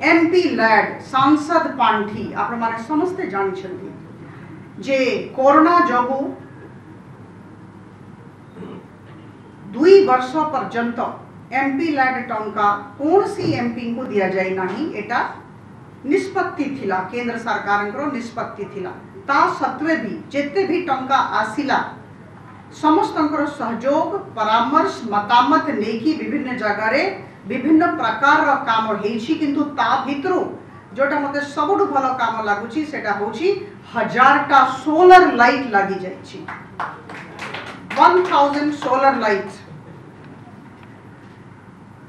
MP lead सांसद पांठी, आपने समस्ते जे कोरोना जग दु वर्ष पर्यत एमपी लैड टा कौन सी एमपी को दि जाए ना यहाँ निष्पत्ति केंद्र सरकार निष्पत्ति सत्वे भी जिते भी टंका आसला, समस्त सहयोग परामर्श, मतामत नहीं विभिन्न जगह विभिन्न प्रकार काम किंतु ता भितर मत सब भल कम लगुच हज़ार टा सोलर लाइट लगी जा सोलर लाइट।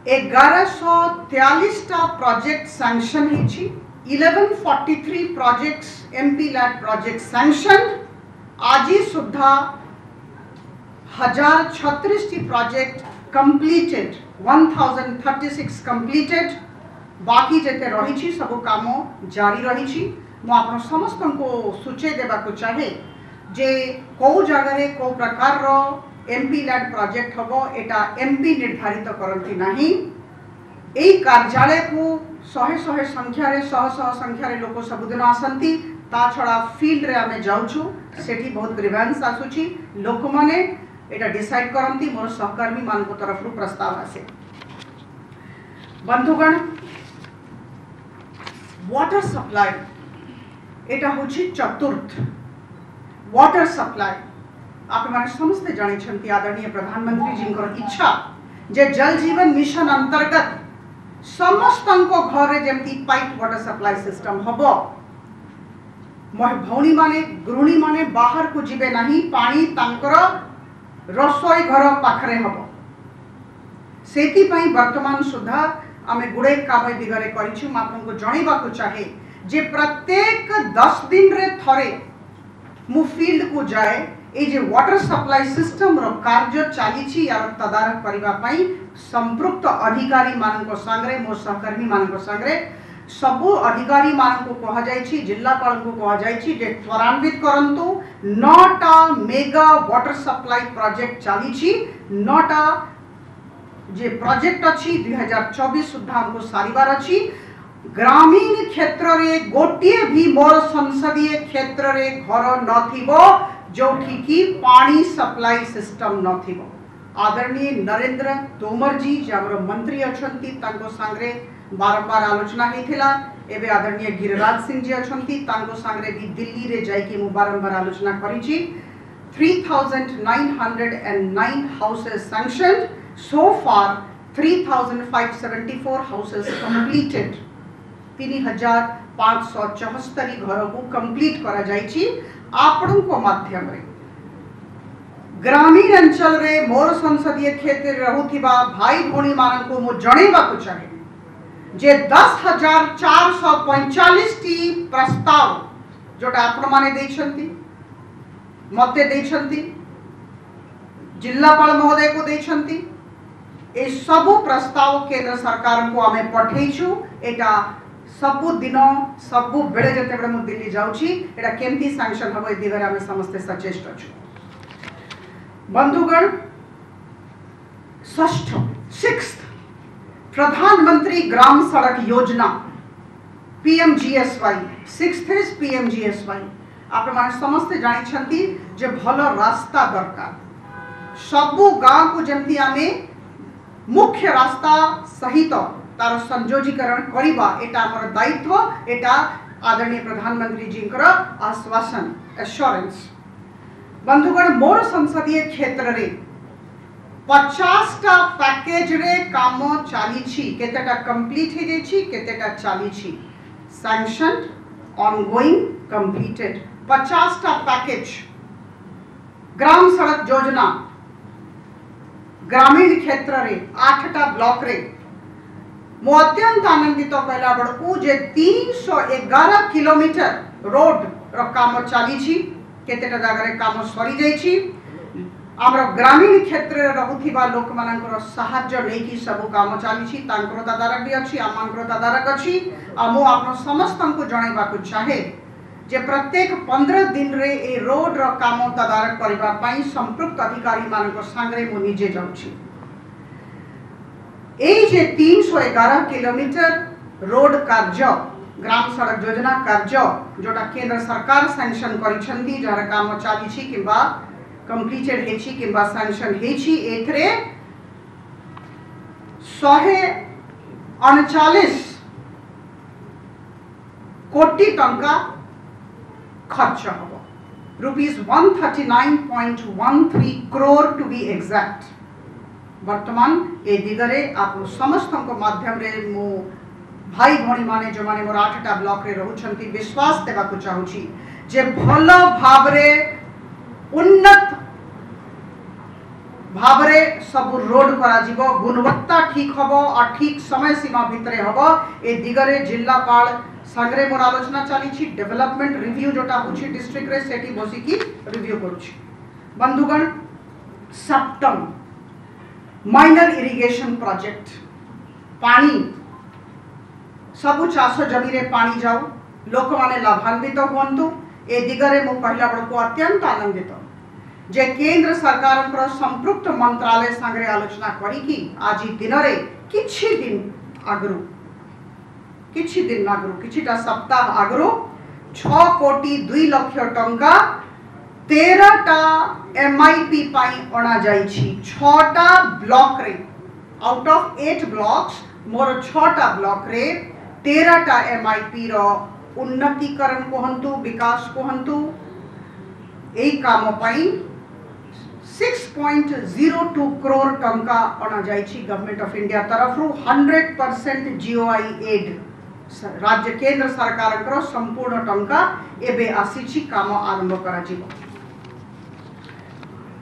एगार project sanction eleven forty three project MP light project sanction आज सुधा हज़ार छत्तीस प्रोजेक्ट completed 1036 completed, बाकी जेते रही छी सब काम जारी रही छी म आपन समस्त को सूचे देबा को चाहे जे को जगह रे को प्रकार रो एमपी लैंड प्रोजेक्ट हबो, एटा एमपी निर्धारित करती नाही। यही कार्यालय को सहे सहे शहे शहे सह शह शह संख्यार लोक सबुदिन आसंती ता छड़ा फ़ील्ड रे आम जाऊँ सेठी बहुत ग्रीभांस आसूँ लोक माने এটা ଡିସାଇଡ୍ କରନ୍ତି ମୋର ସହକର୍ମୀମାନଙ୍କ ତରଫରୁ ପ୍ରସ୍ତାବ ଆସେ ବନ୍ଧୁଗଣ ୱାଟର ସପ୍ଲାଏ এটা ହେଉଛି ଚତୁର୍ଥ ୱାଟର ସପ୍ଲାଏ ଆପଣମାନେ ସମସ୍ତେ ଜାଣିଛନ୍ତି ଆଦରଣୀୟ ପ୍ରଧାନମନ୍ତ୍ରୀଜୀଙ୍କର ଇଚ୍ଛା ଯେ ଜଳ ଜୀବନ ମିଶନ ଅନ୍ତର୍ଗତ ସମସ୍ତଙ୍କ ଘରେ ଯେମିତି ପାଇପ୍ ୱାଟର ସପ୍ଲାଏ ସିଷ୍ଟମ୍ ହେବ ଭଉଣୀମାନେ ଗୃହିଣୀମାନେ ବାହାରକୁ ଯିବେ ନାହିଁ ପାଣି ତାଙ୍କର रसोई घर पाखे हम से वर्तमान सुधा आम गुड़े काम दिगरे करणवाक चाहे, जे प्रत्येक दस दिन रे थरे मु फ़ील्ड को जाए ये वाटर सप्लाई सिस्टम रो कार्य चली तदारख करने संप्रक्त अधिकारी मान संगे मो सहकर्मी मान संगे ସବୁ ଅଧିକାରୀମାନଙ୍କୁ କୁହାଯାଇଛି ଜିଲ୍ଲାପାଳଙ୍କୁ କୁହାଯାଇଛି ଯେ ତ୍ୱରାନ୍ୱିତ କରନ୍ତୁ ନଅଟା ମେଗା ୱାଟର ସପ୍ଲାଇ ପ୍ରୋଜେକ୍ଟ ଚାଲିଛି ନଅଟା ଯେ ପ୍ରୋଜେକ୍ଟ ଅଛି ଦୁଇ ହଜାର ଚବିଶ ସୁଦ୍ଧା ଆମକୁ ସାରିବାର ଅଛି ଗ୍ରାମୀଣ କ୍ଷେତ୍ରରେ ଗୋଟିଏ ବି ମୋର ସଂସଦୀୟ କ୍ଷେତ୍ରରେ ଘର ନଥିବ ଯୋଉଠିକି ପାଣି ସପ୍ଲାଇ ସିଷ୍ଟମ ନଥିବ ଆଦରଣୀୟ ନରେନ୍ଦ୍ର ତୋମର ଜି ଯେ ଆମର ମନ୍ତ୍ରୀ ଅଛନ୍ତି ତାଙ୍କ ସାଙ୍ଗରେ बारंबार आलोचना होता एवं आदरणीय गिरिराज सिंह जी अच्छा सांगे भी दिल्ली में जाकि बारंबार आलोचना करी three thousand houses sanction so far three thousand five seventy four houses completed तीन हज़ार पाँच सौ चौहत्तरी घर को कंप्लीट कर ग्रामीण अंचल रे मोर संसदीय क्षेत्र रहूबा भाई भी मान को मुझे जनवाक चाहे। ଯେ ଦଶ ହଜାର ଚାରିଶହ ପଇଁଚାଳିଶଟି ପ୍ରସ୍ତାବ ଯୋଉଟା ଆପଣମାନେ ଦେଇଛନ୍ତି ମୋତେ ଦେଇଛନ୍ତି ଜିଲ୍ଲାପାଳ ମହୋଦୟକୁ ଦେଇଛନ୍ତି ଏସବୁ ପ୍ରସ୍ତାବ କେନ୍ଦ୍ର ସରକାରଙ୍କୁ ଆମେ ପଠେଇଛୁ ଏଇଟା ସବୁଦିନ ସବୁବେଳେ ଯେତେବେଳେ ମୁଁ ଦିଲ୍ଲୀ ଯାଉଛି ଏଇଟା କେମିତି ସାଂସନ୍ ହେବ ଏ ଦିଗରେ ଆମେ ସମସ୍ତେ ସଚେଷ୍ଟ ଅଛୁ। ବନ୍ଧୁଗଣ ଷଷ୍ଠ ସିକ୍ସ प्रधानमंत्री ग्राम सड़क योजना पीएमजीएसवाई सिक्स फ़ेज़ पीएमजीएसवाई আপনার সমস্তে জাঁচান যে ভালো রাস্তা দরকার সবু গাঁ কু যেমি আমি মুখ্য রাস্তা সহিত তার সংযোজীকরণ করা এটা আমার দায়িত্ব এটা आदरणीय प्रधानमंत्री जी आश्वासन एश्योरेंस बंधुगण, मोर संसदीय क्षेत्र में ଆଦରଣୀୟ ପ୍ରଧାନମନ୍ତ୍ରୀଜୀଙ୍କର ଆଶ୍ୱାସନ ଆସ୍ୟୁରାନ୍ସ ବନ୍ଧୁଗଣ ମୋର ସଂସଦୀୟ କ୍ଷେତ୍ରରେ ପଚାଶଟା ପ୍ୟାକେଜରେ କାମ ଚାଲିଛି କେତେଟା କମ୍ପ୍ଲିଟ୍ ହେଇଯାଇଛି କେତେଟା ଚାଲିଛି ସାଂସନ୍ ଅନଗୋଇଂ କମ୍ପ୍ଲିଟେଡ୍ ପଚାଶଟା ପ୍ୟାକେଜ ଗ୍ରାମ ସଡ଼କ ଯୋଜନା ଗ୍ରାମୀଣ କ୍ଷେତ୍ରରେ ଆଠଟା ବ୍ଲକରେ ମୁଁ ଅତ୍ୟନ୍ତ ଆନନ୍ଦିତ କହିଲା ବେଳକୁ ଯେ ତିନିଶହ ଏଗାର କିଲୋମିଟର ରୋଡର କାମ ଚାଲିଛି କେତେଟା ଜାଗାରେ କାମ ସରିଯାଇଛି ଆମର ଗ୍ରାମୀଣ କ୍ଷେତ୍ରରେ ରହୁଥିବା ଲୋକମାନଙ୍କର ସାହାଯ୍ୟ ନେଇକି ସବୁ କାମ ଚାଲିଛି ତାଙ୍କର ତଦାରଖ ବି ଅଛି ଆମମାନଙ୍କର ତଦାରଖ ଅଛି ଆଉ ମୁଁ ଆପଣ ସମସ୍ତଙ୍କୁ ଜଣାଇବାକୁ ଚାହେଁ ଯେ ପ୍ରତ୍ୟେକ ପନ୍ଦର ଦିନରେ ଏ ରୋଡ଼ର କାମ ତଦାରଖ କରିବା ପାଇଁ ସମ୍ପୃକ୍ତ ଅଧିକାରୀମାନଙ୍କ ସାଙ୍ଗରେ ମୁଁ ନିଜେ ଯାଉଛି। ଏଇ ଯେ ତିନିଶହ ଏଗାର କିଲୋମିଟର ରୋଡ଼ କାର୍ଯ୍ୟ ଗ୍ରାମ ସଡ଼କ ଯୋଜନା କାର୍ଯ୍ୟ ଯେଉଁଟା କେନ୍ଦ୍ର ସରକାର ସାଂସନ କରିଛନ୍ତି ଯାହାର କାମ ଚାଲିଛି କିମ୍ବା कंप्लीटेड हेची किंबा सैंक्शन हेची एथरे शहे अणचालीस कोटी टंका खर्च point one three crore to be exact बर्तमान ए दिगरे आप समस्त माध्यम रे मु भाई भणी माने जो माने मोर आठटा ब्लॉक भाव सब रोड करा कर गुणवत्ता ठीक हम और ठीक समय सीमा भितर हम ए दिगरे जिलापाल सागरे मोर आलोचना चली डेवलपमेंट रिव्यू जोटा डिस्ट्रिक्ट से बसिकी रिव्यू कर बंधुगण, सप्तम माइनर इरिगेशन प्रोजेक्ट पानी सब चाष ज़मीन पानी जाऊ लोक मैंने लाभान्वित तो हूँ ए दिगरे मुझे पढ़ला बेलू अत्यंत आनंदित। तो। जे केंद्र सरकार संप्रत मंत्रालय सागर आलोचना करें आगर किसी सप्ताह आगर छोटी दुई लक्ष टा तेरटा एम आई पी पाई अणा जा छा। Block out of eight blocks मोर छा ब्लक तेरहटा एम आई पी रन्नतिकरण कहतु, विकास कहतु यही कम पर 6.02 करोड़ टंका होना छी गवर्नमेंट ऑफ़ इंडिया तरफ़ रु 100 परसेंट जीओआई एड राज्य केंद्र सरकार करो, संपूर्ण टंका एबे आसी छी काम आरंभ करा जीव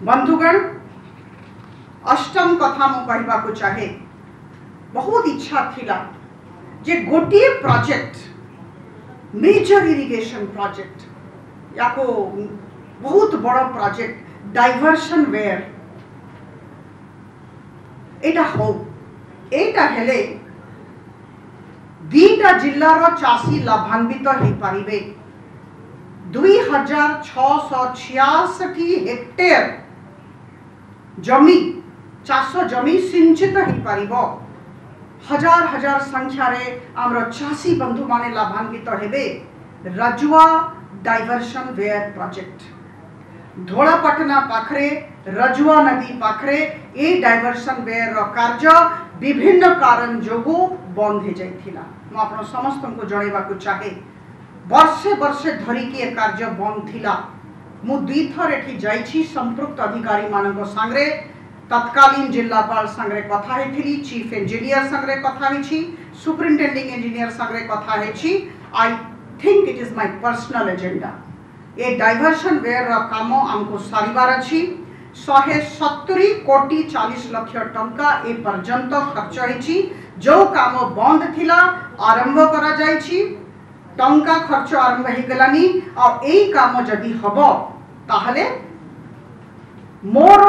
बंधुगण, अष्टम कथा मु कहबा को चाहे, बहुत इच्छा थिला जे गोटी प्रोजेक्ट मेजर इरिगेशन प्रोजेक्ट या को बहुत बड़ा प्रोजेक्ट diversion wear एटा हो एटा हेले दीटा जिल्ला रो चासी लाभान्वित तो हे परिबे 2666 हेक्टेयर जमी चासो जमी सिंचित हे परिबो हज़ार हज़ार संख्या रे आमरो चासी बंधु माने लाभान्वित तो हेबे Rajua diversion weir project Dholapatna ପାଖରେ ରଜୁଆ ନଦୀ ପାଖରେ ଏ ଡାଇଭର୍ସନ ୱେୟାରର କାର୍ଯ୍ୟ ବିଭିନ୍ନ କାରଣ ଯୋଗୁଁ ବନ୍ଦ ହୋଇଯାଇଥିଲା ମୁଁ ଆପଣ ସମସ୍ତଙ୍କୁ ଜଣାଇବାକୁ ଚାହେଁ ବର୍ଷେ ବର୍ଷେ ଧରିକି ଏ କାର୍ଯ୍ୟ ବନ୍ଦ ଥିଲା ମୁଁ ଦୁଇଥର ଏଠି ଯାଇଛି ସମ୍ପୃକ୍ତ ଅଧିକାରୀମାନଙ୍କ ସାଙ୍ଗରେ ତତ୍କାଳୀନ ଜିଲ୍ଲାପାଳ ସାଙ୍ଗରେ କଥା ହେଇଥିଲି ଚିଫ୍ ଇଞ୍ଜିନିୟର ସାଙ୍ଗରେ କଥା ହେଇଛି ସୁପରିନଟେଣ୍ଡିଂ ଇଞ୍ଜିନିୟର ସାଙ୍ଗରେ କଥା ହେଇଛି I think it is my personal agenda A diversion ୱେୟରର କାମ ଆମକୁ ସାରିବାର ଅଛି ଶହେ ସତୁରି କୋଟି ଚାଳିଶ ଲକ୍ଷ ଟଙ୍କା ଏ ପର୍ଯ୍ୟନ୍ତ ଖର୍ଚ୍ଚ ହେଇଛି जो काम बंद थिला आरंभ करा जायछि टंका खर्च आरंभ हो गलानी और एई काम जदि हबो ताहले मोर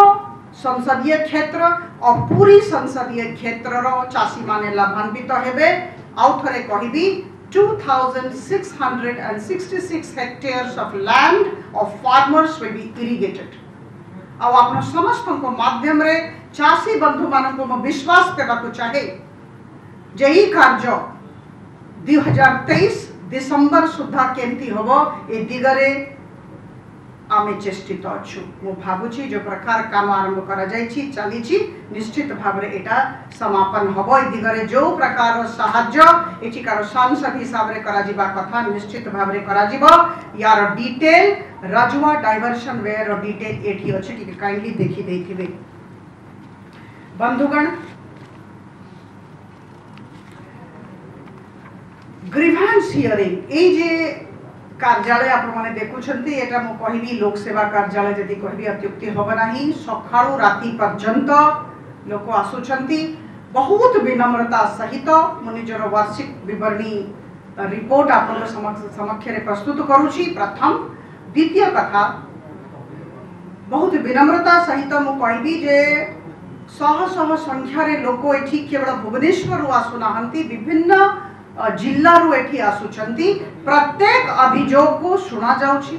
संसदीय क्षेत्र और पूरी संसदीय क्षेत्र रो चासी माने लाभान्वित हेबे आउ थरे कहिबी 2666 hectares of land of farmers will be irrigated. ଆଉ ଆପଣ ସମସ୍ତଙ୍କ ମାଧ୍ୟମରେ ଚାଷୀ ବନ୍ଧୁମାନଙ୍କୁ ମୁଁ ବିଶ୍ୱାସ ଦେବାକୁ ଚାହେଁ ଯେ ଏହି କାର୍ଯ୍ୟ ଦୁଇ ହଜାର ତେଇଶ ଡିସେମ୍ବର ସୁଦ୍ଧା କେମିତି ହେବ ଏ ଦିଗରେ আমি চেষ্টিত অছু মু ভাবুছি যে প্রকার কাম আরম্ভ করা যাইছি চালিছি নিশ্চিত ভাবে এটা সমাপন হব এই দিগরে যে প্রকার সাহায্য এটিকার সাংসদ হিসাবে করা যা কথা নিশ্চিত ভাবে করা যাব ইয়ার ডিটেল রাজুয়া ডাইভরসন ওয়ের ডিটেল এটি অছে টিকে কাইন্ডলি দেখি দেইথিবে বন্ধুগণ গ্রিভান্স হিয়ারিং এই যে କାର୍ଯ୍ୟାଳୟ ଆପଣମାନେ ଦେଖୁଛନ୍ତି ଏଟା ମୁଁ କହିବି ଲୋକସେବା କାର୍ଯ୍ୟାଳୟ ଯଦି କହିବି ଅତ୍ୟୁକ୍ତି ହେବ ନାହିଁ। ସକାଳୁ ରାତି ପର୍ଯ୍ୟନ୍ତ ଲୋକ ଆସୁଛନ୍ତି। ବହୁତ ବିନମ୍ରତା ସହିତ ମୁଁ ନିଜର ବାର୍ଷିକ ବିବରଣୀ ରିପୋର୍ଟ ଆପଣଙ୍କ ସମକ୍ଷରେ ପ୍ରସ୍ତୁତ କରୁଛି। ପ୍ରଥମ ଦ୍ୱିତୀୟ କଥା ବହୁତ ବିନମ୍ରତା ସହିତ ମୁଁ କହିବି ଯେ ଶହ ଶହ ସଂଖ୍ୟାରେ ଲୋକ ଏଠି କେବଳ ଭୁବନେଶ୍ୱରରୁ ଆସୁନାହାନ୍ତି। ବିଭିନ୍ନ ଜିଲ୍ଲାରୁ ଏଠି ଆସୁଛନ୍ତି ପ୍ରତ୍ୟେକ ଅଭିଯୋଗକୁ ଶୁଣାଯାଉଛି